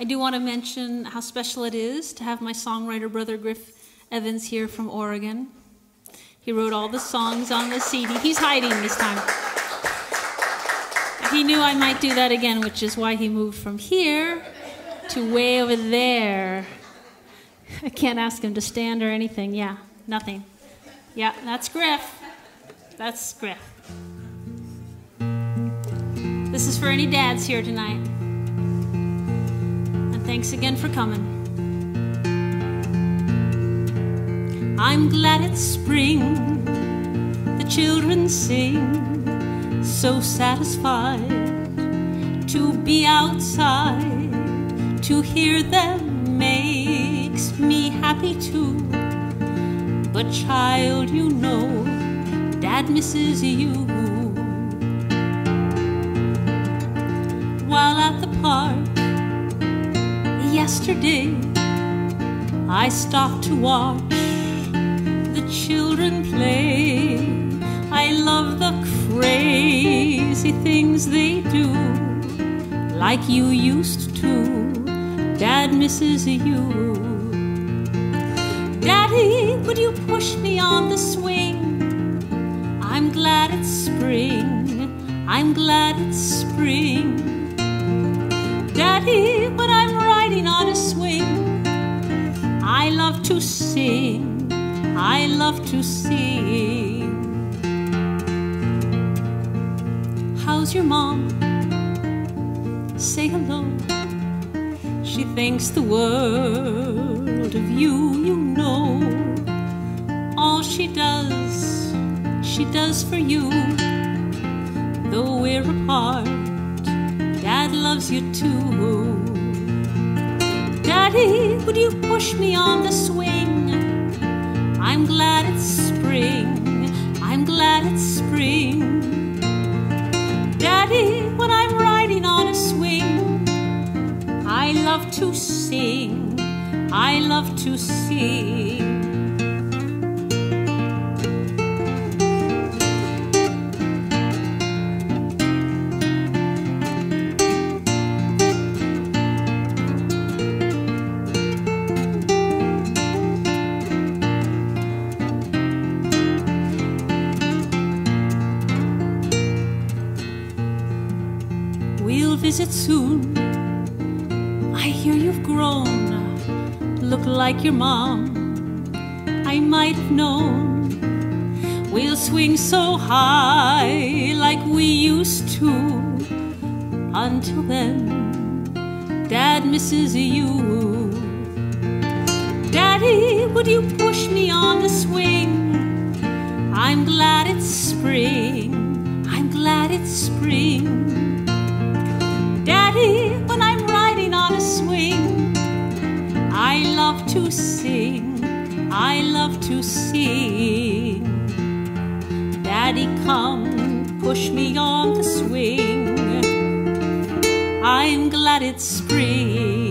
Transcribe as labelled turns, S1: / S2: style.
S1: I do want to mention how special it is to have my songwriter brother Griff Evans here from Oregon. He wrote all the songs on the CD. He's hiding this time. He knew I might do that again, which is why he moved from here to way over there. I can't ask him to stand or anything. Yeah, nothing. Yeah, that's Griff. That's Griff. This is for any dads here tonight. Thanks again for coming. I'm glad it's spring. The children sing, so satisfied to be outside. To hear them makes me happy too. But, child, you know, Dad misses you. while at the park yesterday. I stopped to watch the children play. I love the crazy things they do, like you used to. Dad misses you. Daddy, would you push me on the swing? I'm glad it's spring. I'm glad it's spring. Daddy, when I'm love to sing, I love to sing. How's your mom? Say hello. She thinks the world of you, you know. All she does, she does for you, though we're apart. Dad loves you too. Daddy, would you push me on the swing? I'm glad it's spring. I'm glad it's spring. Daddy, when I'm riding on a swing, I love to sing. I love to sing. Visit soon. I hear you've grown, look like your mom. I might have known. We'll swing so high like we used to. Until then, Dad misses you. Daddy, would you push me on the swing? I'm glad it's spring. I'm glad it's spring. To sing, I love to sing. Daddy, come, push me on the swing. I'm glad it's spring.